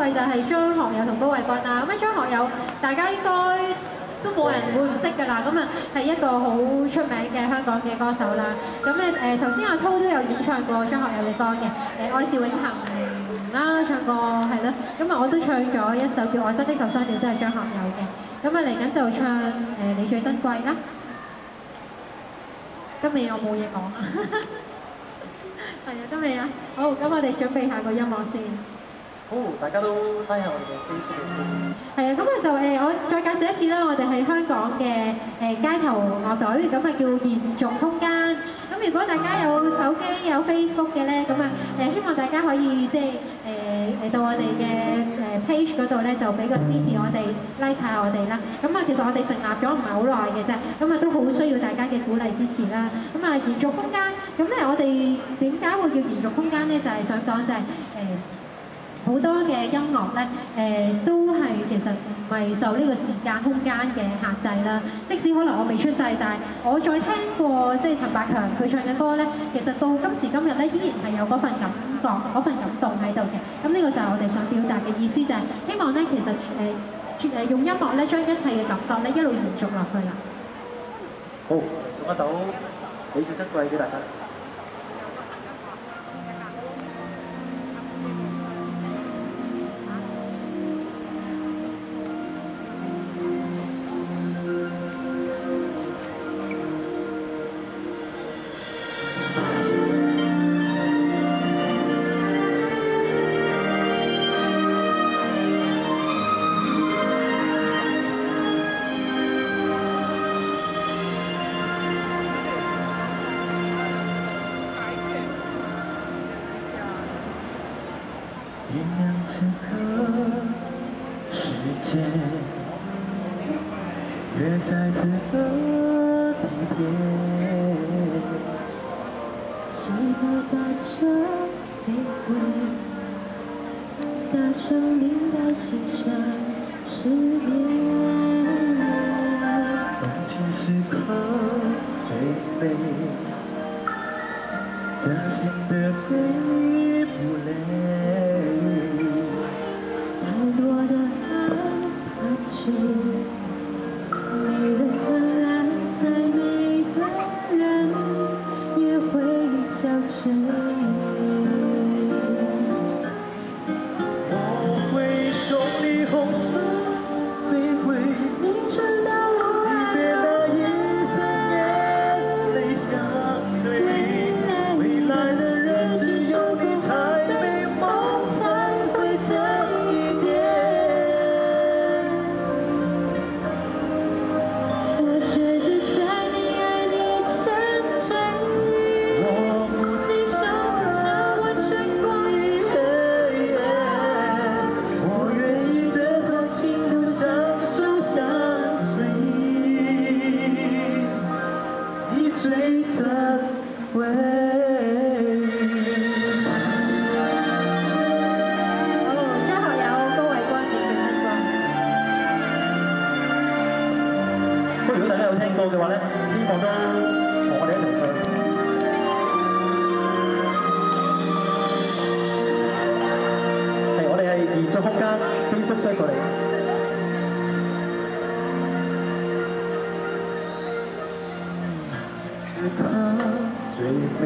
貴就係張學友同高慧君啦。咁啊張學友大家應該都冇人會唔識㗎啦。咁啊係一個好出名嘅香港嘅歌手啦。咁咧誒頭先阿滔都有演唱過張學友嘅歌嘅，誒愛是永恆啦，唱過係咯。咁啊我都唱咗一首叫《愛真的受傷了》，都係張學友嘅。咁啊嚟緊就唱誒你最珍貴啦。今日我冇嘢講啊。係啊，今日啊，好，咁我哋準備下個音樂先。大家都睇下我哋嘅 Facebook 係啊，咁啊就誒，我再介紹一次啦，我哋係香港嘅誒街頭樂隊，咁啊叫延續空間。咁如果大家有手機有 Facebook 嘅咧，咁啊誒希望大家可以即係誒嚟到我哋嘅誒 page 嗰度咧，就俾個支持我哋 like 下我哋啦。咁啊，其實我哋成立咗唔係好耐嘅啫，咁啊都好需要大家嘅鼓勵支持啦。咁啊，延續空間，咁咧我哋點解會叫延續空間咧？就係想講就係誒。好多嘅音樂咧，誒、都係其實唔係受呢個時間空間嘅限制啦。即使可能我未出世，但係我再聽過即係陳百強佢唱嘅歌咧，其實到今時今日咧，依然係有嗰份感覺、嗰份感動喺度嘅。咁呢個就係我哋想表達嘅意思，就係、希望咧，其實誒誒、用音樂咧，將一切嘅感覺咧一路延續落去啦。好，送一首你最珍貴俾大家。原谅此刻世界越在此刻体贴，期待大家体会，大声明白写下誓言。放弃时刻最美，真心的给不累。有聽過嘅話咧，希望都同我哋一齊唱。係，我哋係延續空間 Facebook search 過嚟。最美，